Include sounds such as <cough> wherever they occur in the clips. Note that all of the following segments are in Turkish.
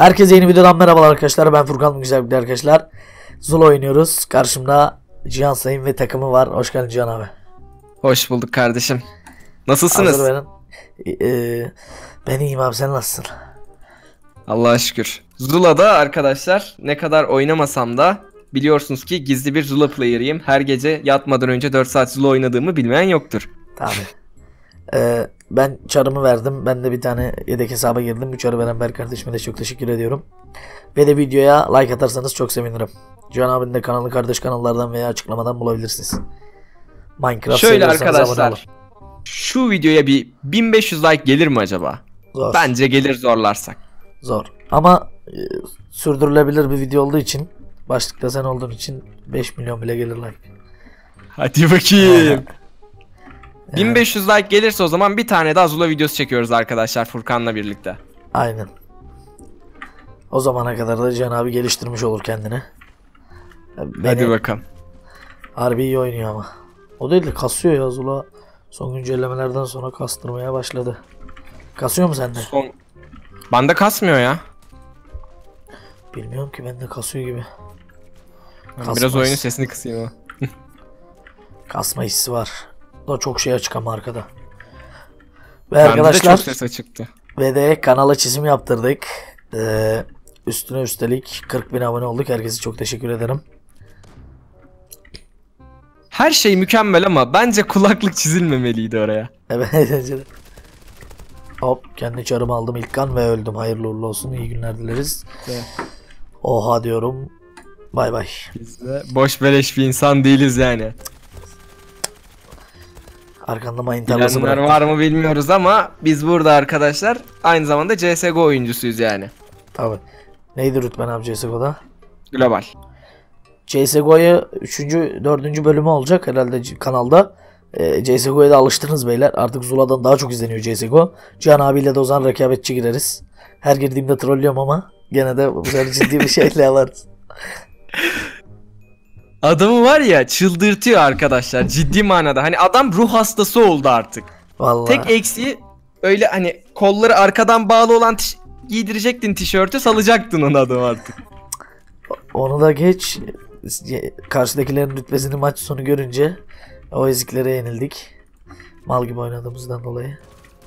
Herkese yeni videodan merhabalar arkadaşlar. Ben Furkan Güzel bir arkadaşlar. Zula oynuyoruz. Karşımda Cihan Sayın ve takımı var. Hoş geldin Cihan abi. Hoş bulduk kardeşim. Nasılsınız? Hazır benim. Ee, ben iyiyim abi sen nasılsın? Allah'a şükür. Zula'da arkadaşlar ne kadar oynamasam da biliyorsunuz ki gizli bir Zula player'ıyım. Her gece yatmadan önce 4 saat Zula oynadığımı bilmeyen yoktur. Tabii. <laughs> Ee, ben çarımı verdim. Ben de bir tane yedek hesaba girdim. Bu çarı veren Berk kardeşime de çok teşekkür ediyorum. Ve de videoya like atarsanız çok sevinirim. Cihan abinin de kanalı kardeş kanallardan veya açıklamadan bulabilirsiniz. Minecraft Şöyle arkadaşlar. Şu videoya bir 1500 like gelir mi acaba? Zor. Bence gelir zorlarsak. Zor. Ama e, sürdürülebilir bir video olduğu için başlıkta sen olduğun için 5 milyon bile gelir like. Hadi bakayım. 1500 like gelirse o zaman bir tane daha Zula videosu çekiyoruz arkadaşlar Furkan'la birlikte. Aynen. O zamana kadar da Cihan abi geliştirmiş olur kendini. Beni Hadi bakalım. harbi iyi oynuyor ama. O değil de kasıyor ya Zula. Son güncellemelerden sonra kastırmaya başladı. Kasıyor mu sende? Son... Bende kasmıyor ya. Bilmiyorum ki bende kasıyor gibi. Biraz Kasmaz. oyunun sesini kısayım ama. Kasma hissi var. Da çok şey açık ama arkada. Ve Bende de arkadaşlar çok ses açıktı. Ve de kanala çizim yaptırdık. Ee, üstüne üstelik 40 bin abone olduk. Herkese çok teşekkür ederim. Her şey mükemmel ama bence kulaklık çizilmemeliydi oraya. Evet. <laughs> bence de. Hop kendi çarımı aldım ilk kan ve öldüm. Hayırlı uğurlu olsun. İyi günler dileriz. Evet. Oha diyorum. Bay bay. Biz de boş beleş bir insan değiliz yani. Arkanda tarlası Bilenler var mı bilmiyoruz ama biz burada arkadaşlar aynı zamanda CSGO oyuncusuyuz yani. Tabii. Neydi rütben abi CSGO'da? Global. CSGO'ya 3. 4. bölümü olacak herhalde kanalda. Ee, CSGO'ya da alıştınız beyler. Artık Zula'dan daha çok izleniyor CSGO. Cihan abiyle de o zaman rekabetçi gireriz. Her girdiğimde trollüyorum ama gene de bu sefer ciddi bir <laughs> şeyle varız. Adamı var ya çıldırtıyor arkadaşlar ciddi manada. Hani adam ruh hastası oldu artık. Vallahi. Tek eksiği öyle hani kolları arkadan bağlı olan tiş- giydirecektin tişörtü salacaktın onu adam artık. Onu da geç. Karşıdakilerin rütbesini maç sonu görünce o eziklere yenildik. Mal gibi oynadığımızdan dolayı.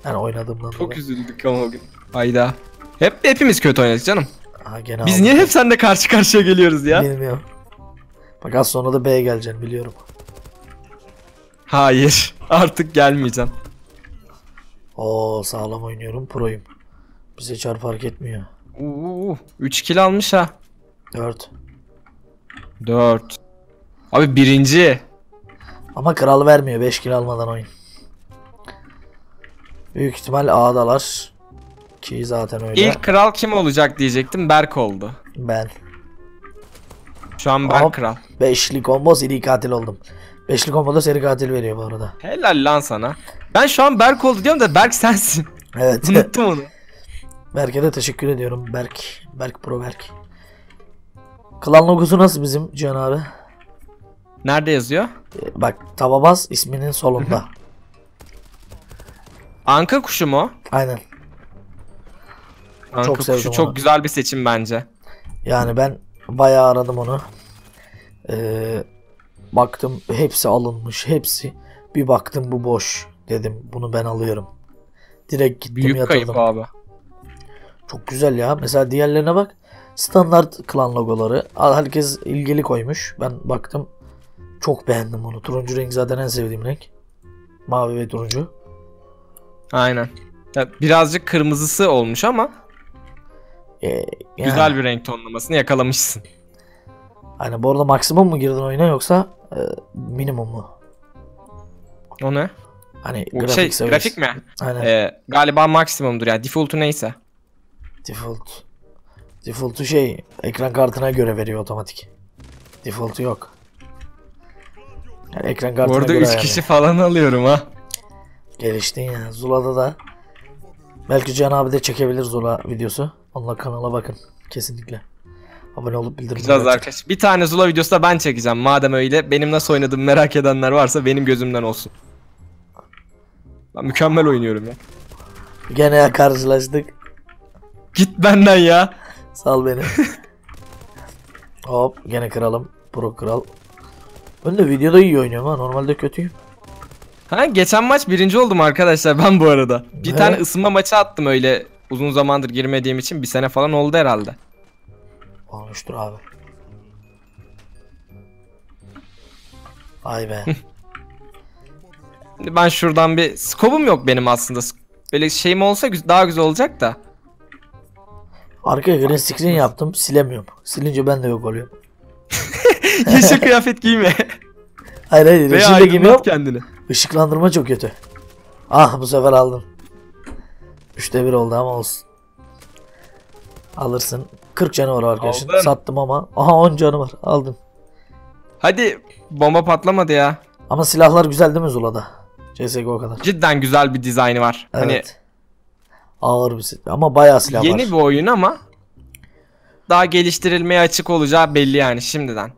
Yani oynadığımdan Çok dolayı. üzüldük ama o gün. Hayda. Hep hepimiz kötü oynadık canım. Aha, gene Biz aldım. niye hep seninle karşı karşıya geliyoruz ya? Bilmiyorum. Bak az sonra da B'ye geleceksin biliyorum. Hayır. <laughs> Artık gelmeyeceğim. Oo sağlam oynuyorum. Proyum. Bize çar fark etmiyor. Uuu 3 kill almış ha. 4. 4. Abi birinci. Ama kral vermiyor 5 kill almadan oyun. Büyük ihtimal A'dalar. Ki zaten öyle. İlk kral kim olacak diyecektim. Berk oldu. Ben. Şu an Berk Hop. kral. Beşli combo seri katil oldum. Beşli comboda seri katil veriyor bu arada. Helal lan sana. Ben şu an Berk oldu diyorum da Berk sensin. Evet. Unuttum onu. <laughs> Berk'e de teşekkür ediyorum. Berk. Berk Pro Berk. Klan logosu nasıl bizim Cihan abi? Nerede yazıyor? Ee, Bak Tababaz isminin solunda. Anka kuşu mu? Aynen. Anka Çok kuşu sevdim çok onu. güzel bir seçim bence. Yani ben bayağı aradım onu. Ee, baktım hepsi alınmış. Hepsi. Bir baktım bu boş. Dedim bunu ben alıyorum. Direkt gittim Büyük yatırdım. kayıp abi. Çok güzel ya. Mesela diğerlerine bak. Standart klan logoları. Herkes ilgili koymuş. Ben baktım. Çok beğendim onu. Turuncu renk zaten en sevdiğim renk. Mavi ve turuncu. Aynen. Ya, birazcık kırmızısı olmuş ama Ee, yani, güzel bir renk tonlamasını yakalamışsın. Hani bu arada maksimum mu girdin oyuna yoksa e, minimum mu? O ne? Hani O grafik şey seviyesi. grafik mi? Aynen. Ee, galiba maksimumdur ya. Default'u neyse. Default. Default'u şey ekran kartına göre veriyor otomatik. Default'u yok. Yani ekran kartına Orada göre 3 ayarlıyor. kişi falan alıyorum ha. Geliştin ya. Zula'da da belki Can abi de çekebilir Zula videosu. Onunla kanala bakın. Kesinlikle. Abone olup Güzel açın. arkadaş. Bir tane Zula videosu da ben çekeceğim. Madem öyle benim nasıl oynadığımı merak edenler varsa benim gözümden olsun. Ben mükemmel oynuyorum ya. Gene karşılaştık. Git benden ya. Sal beni. <laughs> Hop gene kıralım. Pro kral. Ben de videoda iyi oynuyorum ha. Normalde kötüyüm. Ha geçen maç birinci oldum arkadaşlar ben bu arada. Bir Ne? tane ısınma maçı attım öyle uzun zamandır girmediğim için bir sene falan oldu herhalde. Olmuştur abi. Vay be. <laughs> Şimdi ben şuradan bir skobum yok benim aslında. Böyle şeyim olsa daha güzel olacak da. Arkaya green screen yaptım. Silemiyorum. Silince ben de yok oluyorum. <laughs> Yeşil kıyafet giyme. Hayır hayır. Yeşil de giymiyorum. kendini. Işıklandırma çok kötü. Ah bu sefer aldım. Üçte bir oldu ama olsun. Alırsın. 40 canı var arkadaşın. Aldın. Sattım ama. Aha 10 canı var. Aldım. Hadi bomba patlamadı ya. Ama silahlar güzel değil mi Zula'da? CSGO kadar. Cidden güzel bir dizaynı var. Hani Evet. Ağır bir silah. Ama bayağı silah yeni var. bir oyun ama daha geliştirilmeye açık olacağı belli yani şimdiden.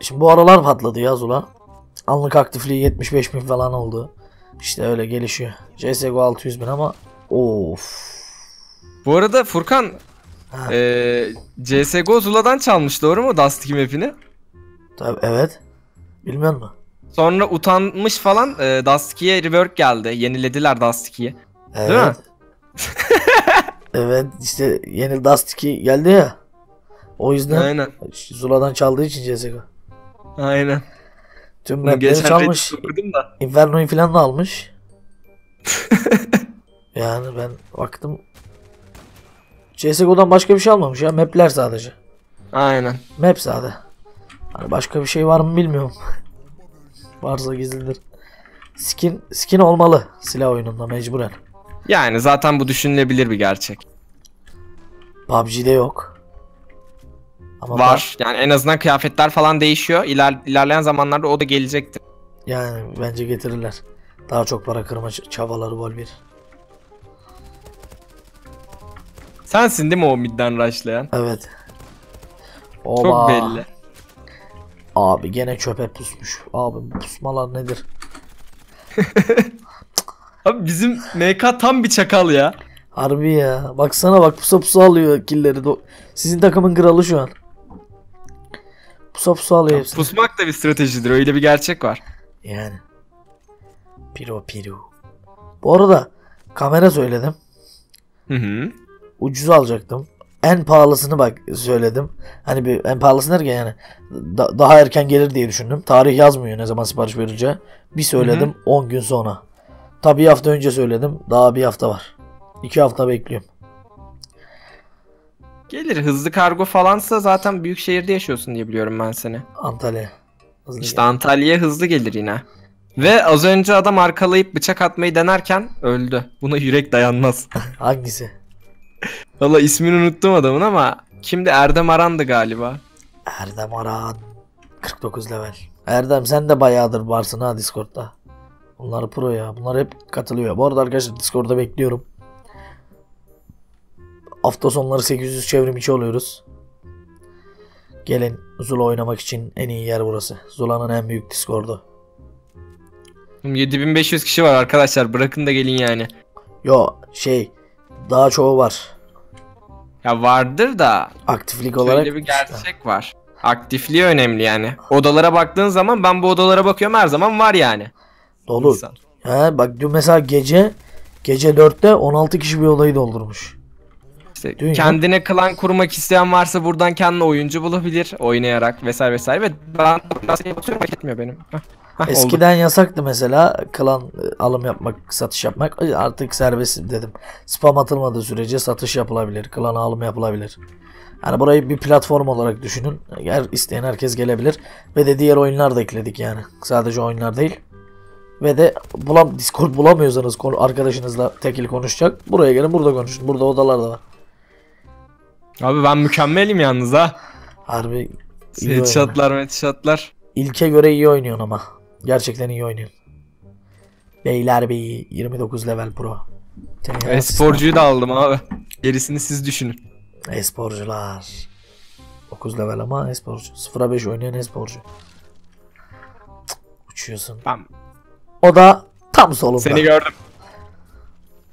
Şimdi bu aralar patladı ya Zula. Anlık aktifliği 75 bin falan oldu. İşte öyle gelişiyor. CSGO 600 bin ama of. Bu arada Furkan Ha. eee CSGO Zula'dan çalmış doğru mu Dust 2 map'ini? Tabii, evet. Bilmiyor musun? Sonra utanmış falan eee Dust 2'ye rework geldi. Yenilediler Dust 2'yi. Evet. Değil mi? evet <laughs> işte yeni Dust 2 geldi ya. O yüzden Aynen. Zula'dan çaldığı için CSGO. Aynen. Tüm Bunu mapleri geçen çalmış. Okudum da. Inferno'yu falan da almış. <laughs> yani ben baktım. CSGO'dan başka bir şey almamış ya. Map'ler sadece. Aynen. Map sade. Hani başka bir şey var mı bilmiyorum. <laughs> Varsa gizlidir. Skin skin olmalı silah oyununda mecburen. Yani zaten bu düşünülebilir bir gerçek. PUBG'de yok. Ama Var. Yani en azından kıyafetler falan değişiyor. İler, ilerleyen zamanlarda o da gelecektir. yani bence getirirler. Daha çok para kırma çabaları Vol 1. Sensin değil mi o midden rushlayan? Evet. Çok Oba. belli. Abi gene çöpe pusmuş. Abi pusmalar nedir? <laughs> Abi bizim MK tam bir çakal ya. Harbi ya. Baksana bak pusa pusa alıyor killleri. Do- Sizin takımın kralı şu an. Pusa pusa alıyor hepsini. Pusmak da bir stratejidir. Öyle bir gerçek var. Yani. Piro piro. Bu arada kamera söyledim. Hı hı. Ucuz alacaktım. En pahalısını bak söyledim. Hani bir en pahalısı derken yani da- daha erken gelir diye düşündüm. Tarih yazmıyor ne zaman sipariş vereceği. Bir söyledim 10 gün sonra. Tabi hafta önce söyledim. Daha bir hafta var. 2 hafta bekliyorum. Gelir hızlı kargo falansa zaten büyük şehirde yaşıyorsun diye biliyorum ben seni. Antalya. Hızlı İşte gel. Antalya'ya hızlı gelir yine. Ve az önce adam arkalayıp bıçak atmayı denerken öldü. Buna yürek dayanmaz. <laughs> Hangisi? Valla ismini unuttum adamın ama kimdi Erdem Aran'dı galiba. Erdem Aran. 49 level. Erdem sen de bayağıdır varsın ha Discord'da. Bunlar pro ya. Bunlar hep katılıyor. Bu arada arkadaşlar Discord'da bekliyorum. Hafta sonları 800 çevrim içi oluyoruz. Gelin Zula oynamak için en iyi yer burası. Zula'nın en büyük Discord'u. 7500 kişi var arkadaşlar bırakın da gelin yani. Yo şey daha çoğu var. Ya vardır da Aktiflik olarak. şöyle bir gerçek var. Aktifliği önemli yani. Odalara baktığın zaman ben bu odalara bakıyorum her zaman var yani. Dolu. İnsan. He, bak dün mesela gece gece 4'te 16 kişi bir odayı doldurmuş. İşte Dünya- kendine klan kurmak isteyen varsa buradan kendine oyuncu bulabilir oynayarak vesaire vesaire ve ben şey basıyorum fark etmiyor benim. Hah, oldu. Eskiden yasaktı mesela klan e, alım yapmak, satış yapmak. Artık serbest dedim. Spam atılmadığı sürece satış yapılabilir, klan alım yapılabilir. Yani burayı bir platform olarak düşünün. Her isteyen herkes gelebilir. Ve de diğer oyunlar da ekledik yani. Sadece oyunlar değil. Ve de bulam Discord bulamıyorsanız arkadaşınızla tekil konuşacak. Buraya gelin burada konuşun. Burada odalar da var. Abi ben mükemmelim yalnız ha. Harbi iyi. Headshotlar headshotlar. İlke göre iyi oynuyorsun ama. Gerçekten iyi oynuyorsun. Beyler Beyi 29 level pro. E-sporcuyu da aldım abi. Gerisini siz düşünün. E-sporcular. 9 level ama e-sporcu. 0'a 5 oynayan e-sporcu. Cık, Uçuyorsun. Ben O da tam solunda. seni gördüm.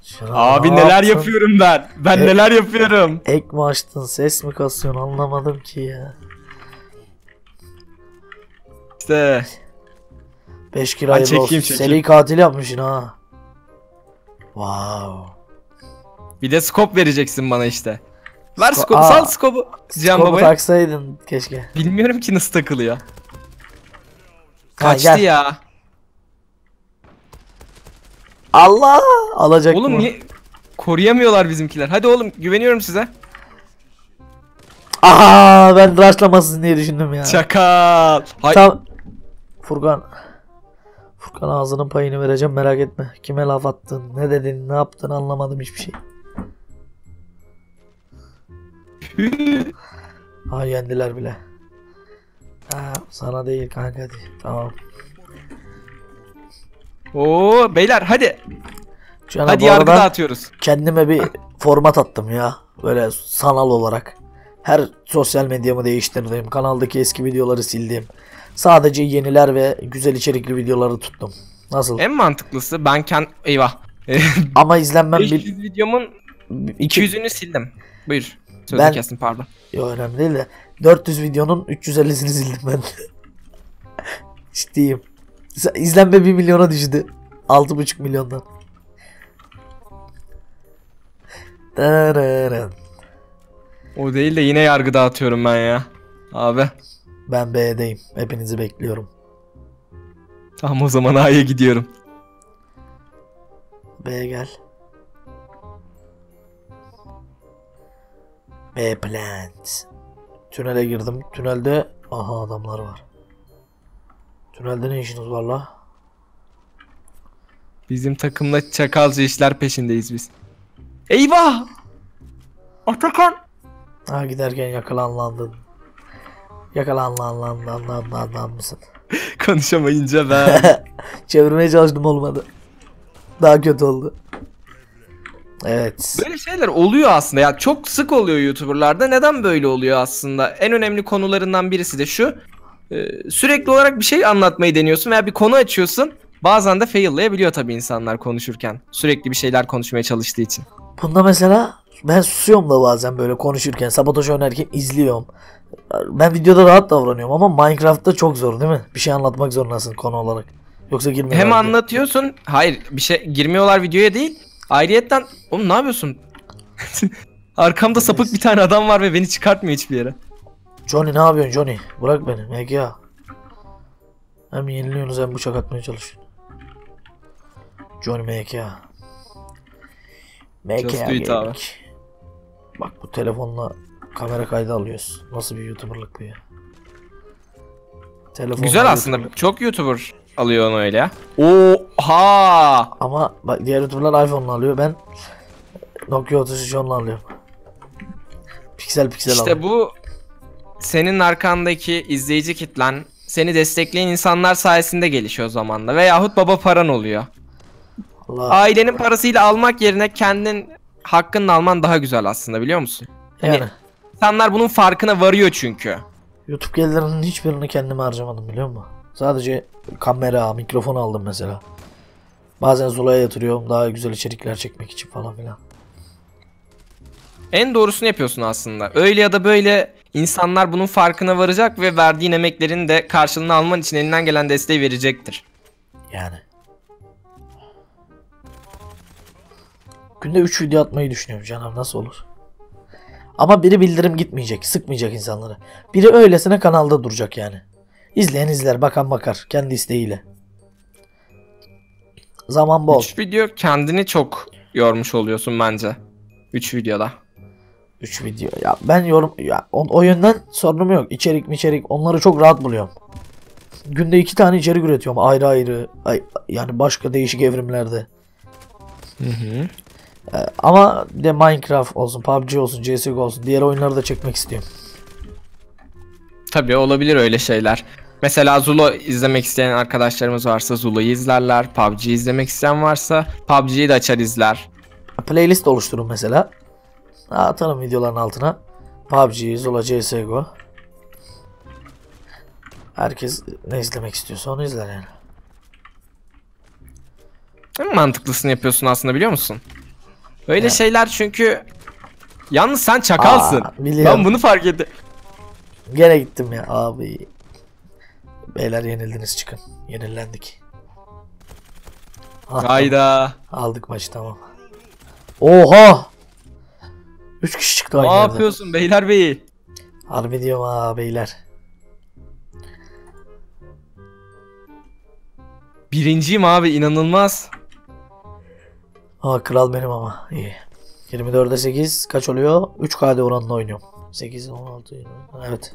Şuna Abi ne neler yaptın? yapıyorum ben? Ben E- neler yapıyorum? Ek mi açtın ses mi kasıyorsun anlamadım ki ya. İşte 5 kilo hayırlı çekeyim, olsun. çekeyim. Seri katil yapmışsın ha. Wow. bir de scope vereceksin bana işte. Ver Sko- Aa. sal scope'u. Cihan Skopu babaya. taksaydın keşke. Bilmiyorum ki nasıl takılıyor. Ha, Kaçtı gel. ya. Allah alacak Oğlum mı? niye koruyamıyorlar bizimkiler? Hadi oğlum güveniyorum size. Aha ben rushlamasın diye düşündüm ya. Çakal. Hay Tam Furkan Furkan ağzının payını vereceğim merak etme. Kime laf attın, ne dedin, ne yaptın anlamadım hiçbir şey. <laughs> Ha yendiler bile. Ha, sana değil kanka değil. Tamam. Oo beyler hadi. Canım, Hadi yargı dağıtıyoruz. kendime bir format attım ya. Böyle sanal olarak. Her sosyal medyamı değiştirdim. Kanaldaki eski videoları sildim. Sadece yeniler ve güzel içerikli videoları tuttum. Nasıl? En mantıklısı ben kend... Eyvah. <laughs> Ama izlenmem bir 500 videomun iki, 200'ünü sildim. Buyur. Sözü Ben- kestim pardon. Yo, önemli değil de 400 videonun 350'sini sildim ben. <laughs> Ciddiyim. İz- İzlenme 1 milyona düştü. 6,5 milyondan. Dararın. O değil de yine yargı dağıtıyorum ben ya. Abi. Ben B'deyim. Hepinizi bekliyorum. Tamam o zaman A'ya gidiyorum. B'ye gel. B plant. Tünele girdim. Tünelde aha adamlar var. Tünelde ne işiniz var la? Bizim takımla çakalca işler peşindeyiz biz. Eyvah! Atakan! Ha giderken yakalanlandın. Yakalanlandın mısın? <laughs> Konuşamayınca ben. <laughs> Çevirmeye çalıştım olmadı. Daha kötü oldu. Evet. Böyle şeyler oluyor aslında ya çok sık oluyor YouTuber'larda. Neden böyle oluyor aslında? En önemli konularından birisi de şu. Ee, sürekli olarak bir şey anlatmayı deniyorsun veya bir konu açıyorsun. Bazen de fail'layabiliyor tabii insanlar konuşurken. Sürekli bir şeyler konuşmaya çalıştığı için. Bunda mesela ben susuyorum da bazen böyle konuşurken, sabotaj oynarken izliyorum. Ben videoda rahat davranıyorum ama Minecraft'ta çok zor değil mi? Bir şey anlatmak zorundasın konu olarak. Yoksa girmiyor. Hem anlatıyorsun. Hayır bir şey girmiyorlar videoya değil. Ayrıyetten oğlum ne yapıyorsun? <laughs> Arkamda sapık bir tane adam var ve beni çıkartmıyor hiçbir yere. Johnny ne yapıyorsun Johnny? Bırak beni. MGA. Hem yeniliyorsunuz hem bıçak atmaya çalışıyorsun. Johnny MGA. MGA. Gaming. Bak bu telefonla kamera kaydı alıyoruz. Nasıl bir YouTuber'lık bu ya? Telefonla Güzel aslında. YouTuber'lık. Çok YouTuber alıyor onu öyle ya. Oha! Ama bak diğer YouTuber'lar iPhone'la alıyor. Ben Nokia 33 onunla alıyorum. Piksel piksel İşte alıyorum. bu senin arkandaki izleyici kitlen seni destekleyen insanlar sayesinde gelişiyor zamanla. Veyahut baba paran oluyor. Allah. Ailenin parasıyla almak yerine kendin hakkını alman daha güzel aslında biliyor musun? hani- Yani İnsanlar bunun farkına varıyor çünkü. YouTube gelirlerinin hiçbirini kendime harcamadım biliyor musun? Sadece kamera, mikrofon aldım mesela. Bazen Zula'ya yatırıyorum daha güzel içerikler çekmek için falan filan. En doğrusunu yapıyorsun aslında. Öyle ya da böyle insanlar bunun farkına varacak ve verdiğin emeklerin de karşılığını alman için elinden gelen desteği verecektir. Yani. Günde 3 video atmayı düşünüyorum canım nasıl olur? Ama biri bildirim gitmeyecek, sıkmayacak insanları. Biri öylesine kanalda duracak yani. İzleyen izler, bakan bakar kendi isteğiyle. Zaman bol. 3 video kendini çok yormuş oluyorsun bence. 3 videoda. 3 video. Ya ben yorum ya o, o yönden sorunum yok. İçerik mi içerik onları çok rahat buluyorum. Günde iki tane içerik üretiyorum ayrı ayrı. Ay, yani başka değişik evrimlerde. Hı hı. Ee, ama bir de Minecraft olsun, PUBG olsun, CSGO olsun diğer oyunları da çekmek istiyorum. Tabii olabilir öyle şeyler. Mesela Zulu izlemek isteyen arkadaşlarımız varsa Zulu'yu izlerler. PUBG izlemek isteyen varsa PUBG'yi de açar izler. Playlist oluşturun mesela. Atarım videoların altına. PUBG, Zula, CSGO. Herkes ne izlemek istiyorsa onu izler yani. En mantıklısını yapıyorsun aslında biliyor musun? Öyle Ya. şeyler çünkü yalnız sen çakalsın. Aa, biliyorum. ben bunu fark ettim. Gene gittim ya abi. Beyler yenildiniz çıkın. Yenilendik. Ah, Hayda. Aldık maçı tamam. Oha! 3 kişi çıktı Ne aynı yerden. yapıyorsun beyler beyi? Harbi diyorum ha beyler. Birinciyim abi inanılmaz. Aa kral benim ama iyi. 24'e 8 kaç oluyor? 3 KD oranla oynuyorum. 8, 16, 20. Evet.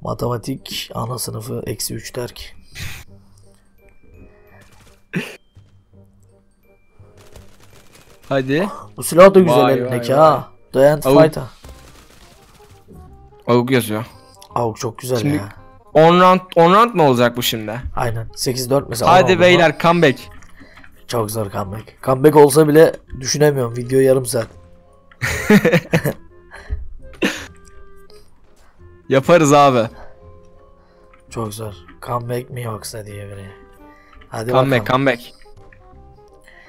Matematik ana sınıfı eksi 3 der ki. Hadi. Bu silah da güzel Vay, elindeki vay, ha. Giant Avuk. Fighter. Avuk yazıyor. Avuk çok güzel Şimdi- ya. 10 round 10 round mu olacak bu şimdi? Aynen. 8-4 mesela. Hadi oldu beyler comeback. Çok zor comeback. Comeback olsa bile düşünemiyorum. Video yarım saat. <laughs> Yaparız abi. Çok zor. Comeback mi yoksa diye biri. Hadi Comeback bakalım. comeback.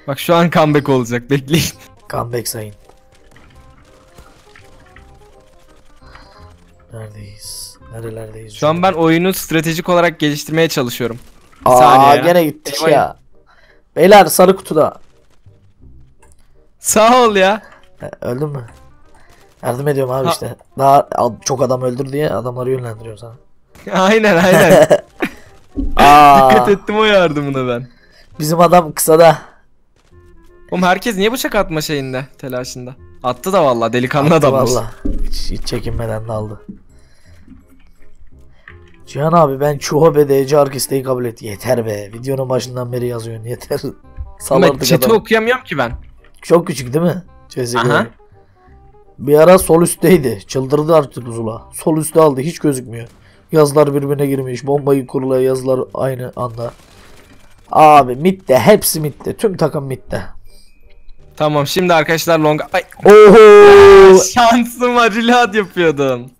Bak şu an comeback olacak bekleyin. Comeback sayın. Neredeyiz? Nerelerdeyiz? Şu an ben oyunu stratejik olarak geliştirmeye çalışıyorum. Bir Aa saniye ya. gene gittik Eyvah. ya. Beyler sarı kutuda. Sağ ol ya. E, öldün mü? Yardım ediyorum abi Ha. işte. Daha çok adam öldür diye adamları yönlendiriyorum sana. <laughs> aynen aynen. <laughs> Aa, Dikkat ettim o yardımına ben. bizim adam kısada. Oğlum herkes niye bıçak atma şeyinde, telaşında? Attı da vallahi delikanlı Attı adammış. valla. Hiç, hiç çekinmeden de aldı. Cihan abi ben çuha ve DC ark isteği kabul et. Yeter be. Videonun başından beri yazıyorsun. Yeter. <laughs> Ama Salardık chat'i adamı. okuyamıyorum ki ben. Çok küçük değil mi? CSGO. Aha. Bir ara sol üstteydi. Çıldırdı artık Zula. Sol üstte aldı. Hiç gözükmüyor. Yazılar birbirine girmiş. Bombayı kurulaya yazılar aynı anda. Abi midde. Hepsi midde. Tüm takım midde. Tamam şimdi arkadaşlar long... Ay Oho! <laughs> şansım var reload yapıyordum.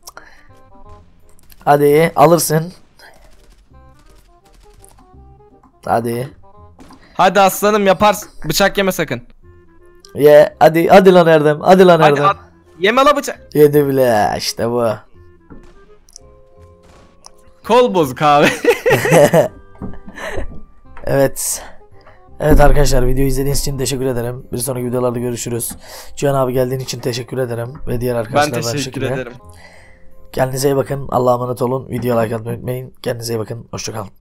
Hadi alırsın. Hadi. Hadi aslanım yaparsın. Bıçak yeme sakın. Ye. Hadi hadi lan Erdem. Hadi lan Hadi Erdem. at. Yeme la bıçak. Yedi bile. işte bu. Kol bozuk abi. <laughs> Evet. Evet arkadaşlar videoyu izlediğiniz için teşekkür ederim. Bir sonraki videolarda görüşürüz. Cihan abi geldiğin için teşekkür ederim. Ve diğer ben arkadaşlar da aynı teşekkür ederim. Kendinize iyi bakın. Allah'a emanet olun. Video like atmayı unutmayın. Kendinize iyi bakın. Hoşçakalın.